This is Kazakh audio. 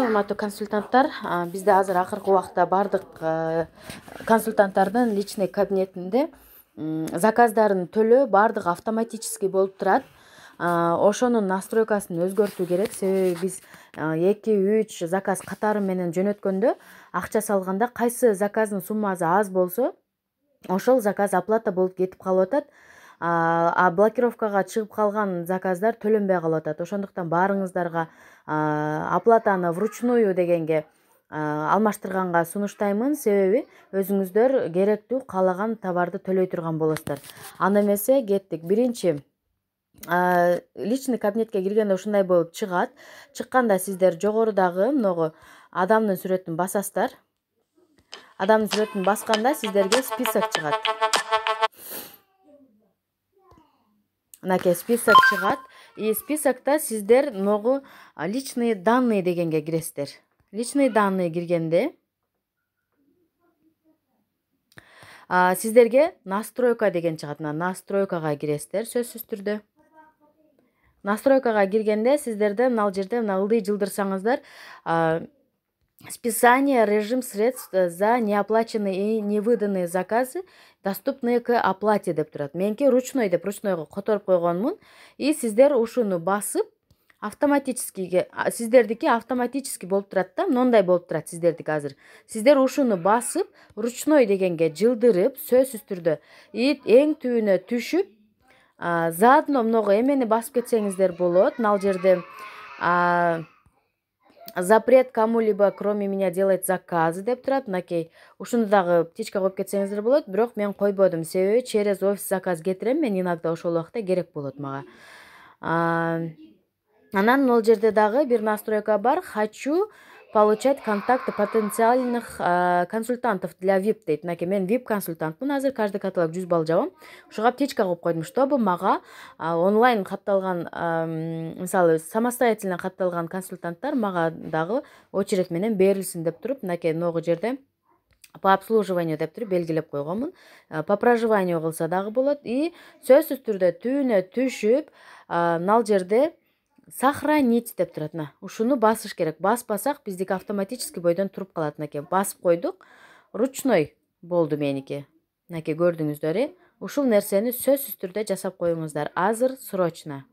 урматтуу консультанттар. Бизде азыр акыркы убакта баардык консультанттардын личный кабинетинде заказдарын төлөө баардыгы автоматический болуп турат. Ошонун настройкасын өзгөртүү керек. Себеби биз эки үч заказ катары менен жөнөткөндө акча салганда кайсы заказдын суммасы аз болсо ошол заказ оплата болуп кетип калып атат а блокировкага чыгып калган заказдар төлөнбөй калып атат ошондуктан баарыңыздарга оплатаны вручную дегенге алмаштырганга сунуштаймын. Себеби өзүңүздөр керектүү каалаган товарды төлөй турган болосуздар анда эмесе кеттик. Биринчи личный кабинетке киргенде ушундай болуп чыгат. Чыкканда сиздер жогорудагы могу адамдын сүрөтүн басасыздар. Адамдын сүрөтүн басканда сиздерге список чыгат мынакей список чыгат. И списокто сиздер могу личные данные дегенге киресиздер личные данные киргенде сиздерге настройка деген чыгат мына настройкага киресиздер сөзсүз түрдө настройкага киргенде сиздерде мына жерде мына ылдый жылдырсаңыздар списание режим средств за неоплаченные и невыданные заказы доступные к оплате деп турат меники ручной деп ручнойго которуп койгонмун и сиздер ушуну басып автоматическийге сиздердики автоматический болуп турат да моундай болуп турат сиздердики азыр. Сиздер ушуну басып ручной дегенге жылдырып сөзсүз түрдө и эң түбүнө түшүп заодно могу эмени басып кетсеңиздер болот. Мына жерде запрет кому либо кроме меня делать заказы деп турат мынакей ушуну дагы птичка коюп кетсеңиздер болот бирок мен койбодум себеби через офис заказ кетирем мен иногда ошол убакта керек болот мага. Анан могул жерде дагы бир настройка бар. Хочу получать контакты потенциальных консультантов для vip дейт мынакей мен vip консультантмын азыр каждый каталог жүз балл жабам ушуга птичка коюп койдум чтобы мага онлайн катталган мисалы самостоятельно катталган консультанттар мага дагы очередь менен берилсин деп туруп мынакей могу жерде по обслуживанию деп туруп белгилеп койгонмун по проживанию кылса дагы болот и сөзсүз түрдө түбүнө түшүп мына жерде сохранить деп турат мына ушуну басыш керек. Баспасак биздики автоматический бойдон туруп калат мынакей басып койдук ручной болду меники. Мынакей көрдүңүздөр э? Ушул нерсени сөзсүз түрдө жасап коюңуздар. Азыр срочно